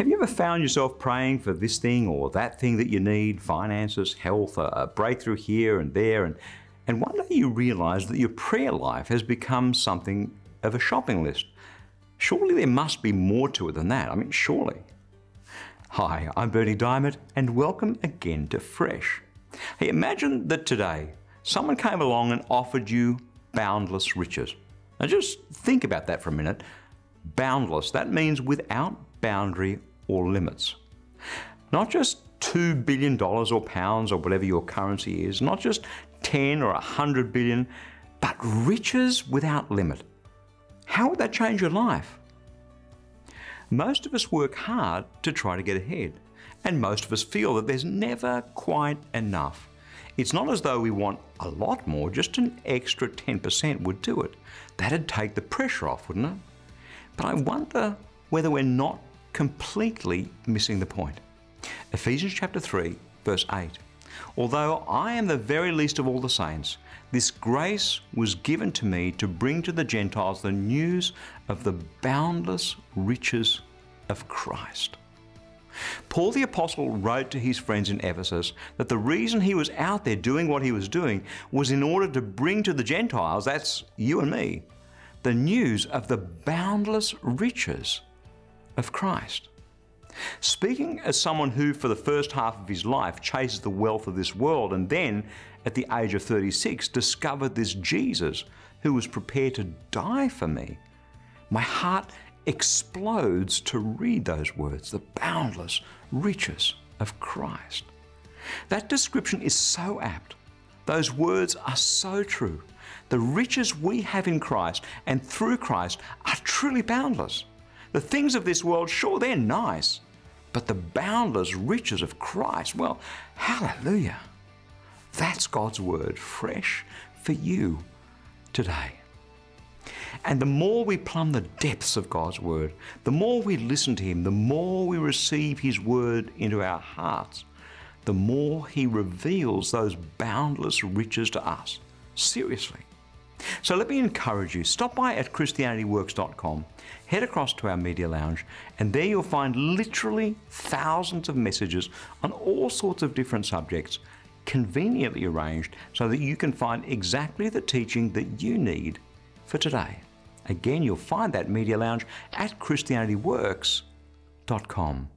Have you ever found yourself praying for this thing or that thing that you need, finances, health, a breakthrough here and there, and, and one day you realize that your prayer life has become something of a shopping list? Surely there must be more to it than that. I mean, surely. Hi, I'm Berni Dymet, and welcome again to Fresh. Hey, imagine that today someone came along and offered you boundless riches. Now just think about that for a minute. Boundless, that means without boundary or limits. Not just $2 billion or pounds or whatever your currency is, not just 10 or 100 billion, but riches without limit. How would that change your life? Most of us work hard to try to get ahead, and most of us feel that there's never quite enough. It's not as though we want a lot more, just an extra 10% would do it. That'd take the pressure off, wouldn't it? But I wonder whether we're not completely missing the point. Ephesians chapter 3, verse 8. Although I am the very least of all the saints, this grace was given to me to bring to the Gentiles the news of the boundless riches of Christ. Paul the Apostle wrote to his friends in Ephesus that the reason he was out there doing what he was doing was in order to bring to the Gentiles, that's you and me, the news of the boundless riches of Christ. Speaking as someone who, for the first half of his life, chases the wealth of this world and then, at the age of 36, discovered this Jesus who was prepared to die for me, my heart explodes to read those words the boundless riches of Christ. That description is so apt. Those words are so true. The riches we have in Christ and through Christ are truly boundless. The things of this world, sure, they're nice, but the boundless riches of Christ, well, hallelujah. That's God's word fresh for you today. And the more we plumb the depths of God's Word, the more we listen to Him, the more we receive His Word into our hearts, the more He reveals those boundless riches to us. Seriously. So let me encourage you stop by at ChristianityWorks.com, head across to our media lounge, and there you'll find literally thousands of messages on all sorts of different subjects, conveniently arranged so that you can find exactly the teaching that you need for today. Again, you'll find that media lounge at ChristianityWorks.com.